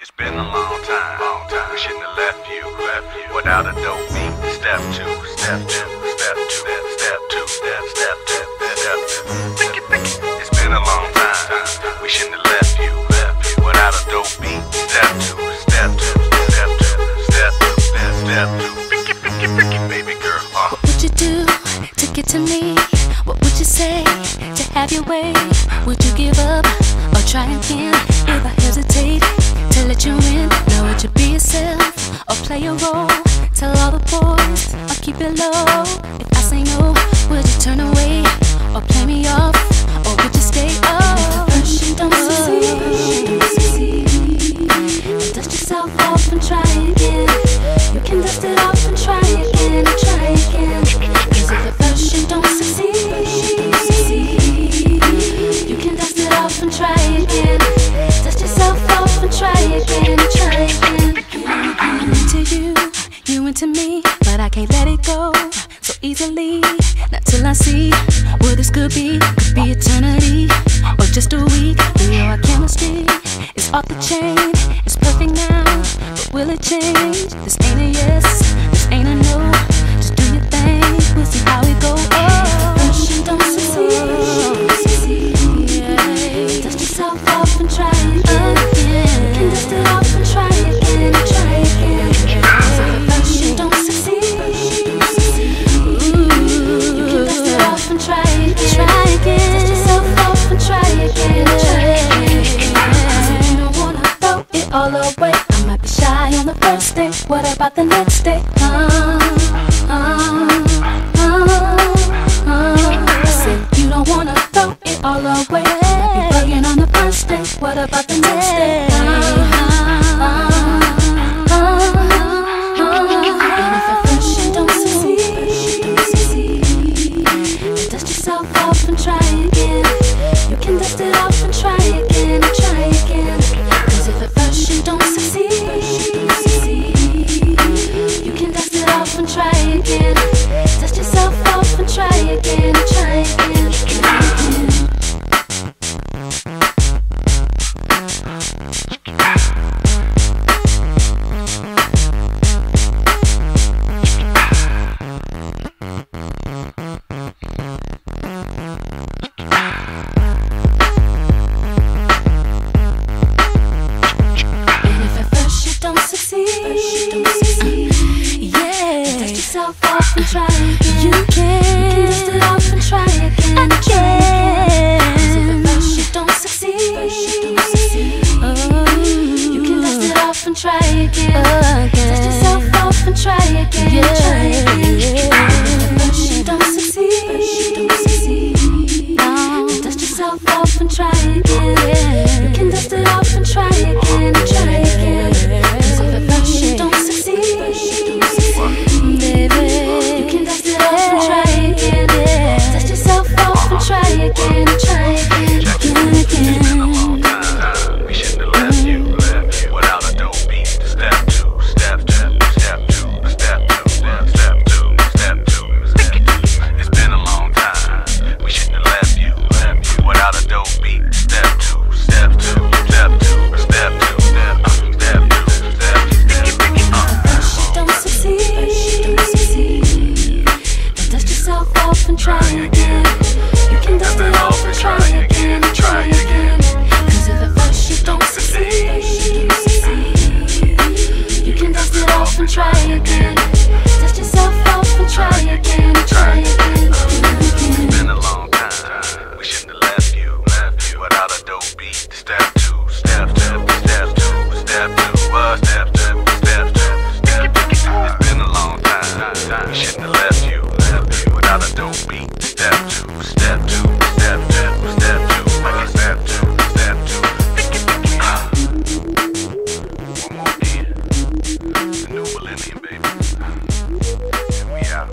It's been a long time, long time. We shouldn't have left you, left you without a dope beat. Step two, step two, step two, step two, step, step two, step two. It's been a long time. We shouldn't have left you, left you without a dope beat. Step two, step two, step two, step two, step, step two. Picky, picky, picky, baby girl. Uh. What would you do to get to me? What would you say to have your way? Would you give up try again? If I hesitate to let you in, now would you be yourself or play a role? Tell all the boys or keep it low. If I say no, would you turn away or play me off? Into me, but I can't let it go so easily. Not till I see what this could be. Could be eternity or just a week. We know our chemistry is off the chain. What about the next day? Uh, uh, uh, uh. I said you don't wanna throw it all away. Be bugging on the first day. What about the next day? Off and try again. You can dust it off and try again. Again. 'Cause if at first you don't succeed, oh, you can dust it off and try again. Dust yourself off and try again. Try again. Try again try again.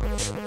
Thank you.